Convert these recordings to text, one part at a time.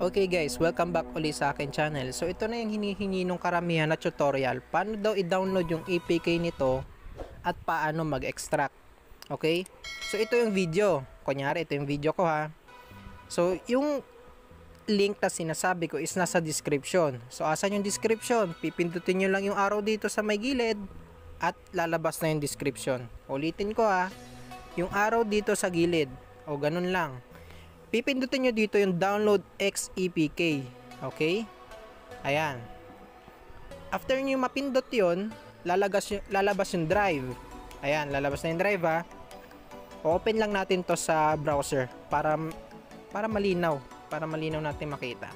Okay guys, welcome back ulit sa akin channel. So ito na yung hinihingi ng karamihan na tutorial. Paano daw i-download yung APK nito at paano mag-extract. Okay? So ito yung video. Kunyari, ito yung video ko ha. So yung link na sinasabi ko is nasa description. So asan yung description? Pipindutin nyo lang yung arrow dito sa may gilid at lalabas na yung description. Ulitin ko ha. Yung arrow dito sa gilid. O ganun lang pipindutin nyo dito yung download XEPK. Okay? Ayan. After nyo mapindot yon lalabas, y- lalabas yung drive. Ayan, lalabas na yung drive ha. Open lang natin to sa browser para para malinaw, para malinaw natin makita.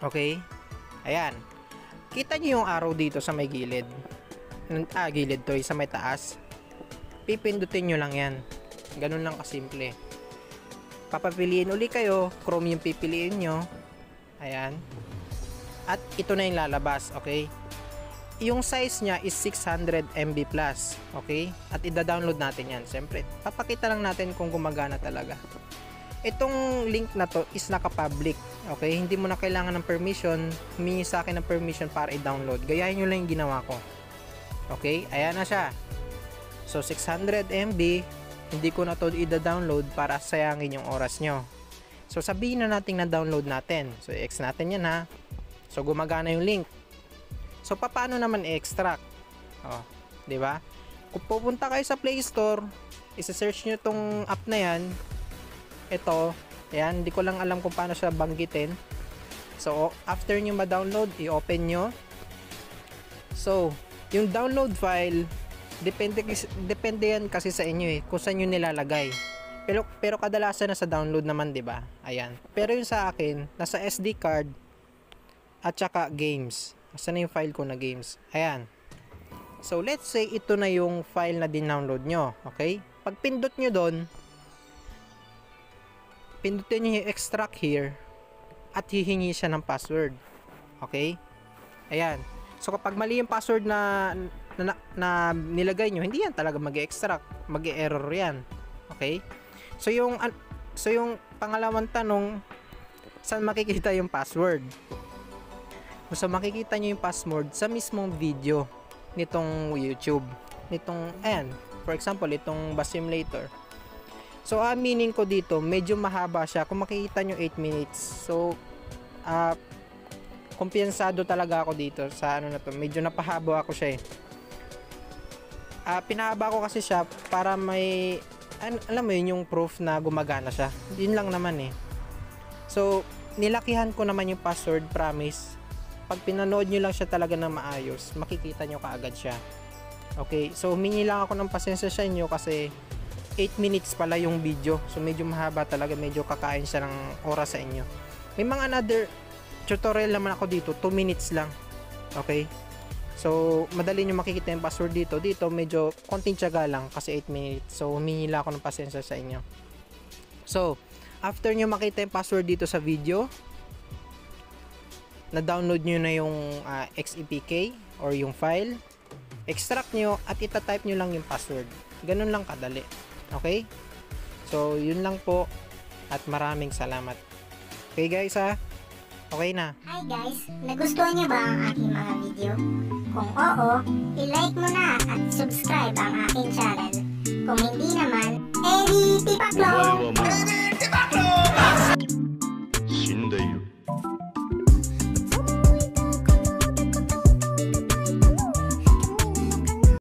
Okay? Ayan. Kita nyo yung arrow dito sa may gilid. Ah, gilid to, sa may taas. Pipindutin nyo lang yan. Ganun lang kasimple papapiliin uli kayo chrome yung pipiliin nyo. Ayan. At ito na yung lalabas okay? Yung size nya is 600 MB plus okay? At ida-download natin yan. Siyempre papakita lang natin kung gumagana talaga. Itong link na to is naka-public okay? Hindi mo na kailangan ng permission. Humingi sa akin ng permission para i-download. Gayahin nyo lang yung ginawa ko. Okay? Ayan na siya. So 600 MB hindi ko na to i-download para sayangin yung oras nyo. So sabihin na natin na download natin. So i-X natin yan ha. So gumagana yung link. So paano naman i-extract? Oh, 'di ba? Kung pupunta kayo sa Play Store, isa-search niyo tong app na yan. Ito, ayan, hindi ko lang alam kung paano siya banggitin. So after niyo ma-download, i-open niyo. So, yung download file depende depende yan kasi sa inyo eh kung saan niyo nilalagay. Pero pero kadalasan nasa download naman 'di ba? Ayan. Pero yung sa akin nasa SD card at saka games. Na yung file ko na games? Ayan. So let's say ito na yung file na din-download nyo okay? Pag pindot nyo doon pindutin nyo yung extract here at hihingi siya ng password okay? Ayan. So kapag mali yung password na na, na nilagay nyo, hindi yan talaga mag-extract, mag-error yan. Okay? So yung so yung pangalawang tanong, saan makikita yung password? So makikita nyo yung password sa mismong video nitong YouTube. Nitong, ayan, for example, itong bus simulator. So, ang meaning ko dito, medyo mahaba siya. Kung makikita nyo 8 minutes. So, ah, uh, kumpiyensado talaga ako dito sa ano na to. Medyo napahaba ako siya eh uh, pinahaba ko kasi siya para may an, alam mo yun yung proof na gumagana siya. Yun lang naman eh. So nilakihan ko naman yung password promise. Pag pinanood nyo lang siya talaga na maayos makikita nyo kaagad siya. Okay so humingi lang ako ng pasensya sa inyo kasi 8 minutes pala yung video. So medyo mahaba talaga medyo kakain siya ng oras sa inyo. May mga another tutorial naman ako dito 2 minutes lang. Okay So, madali nyo makikita yung password dito. Dito, medyo konting tiyaga lang kasi 8 minutes. So, humingi lang ako ng pasensya sa inyo. So, after nyo makita yung password dito sa video, na-download nyo na yung uh, XEPK or yung file, extract nyo at itatype nyo lang yung password. Ganun lang kadali. Okay? So, yun lang po at maraming salamat. Okay guys ha? Okay na. Hi guys! Nagustuhan niyo ba ang aking mga video? Kung oo, i-like mo na at subscribe ang aking channel. Kung hindi naman, eh di tipaklo! Eh di tipaklo!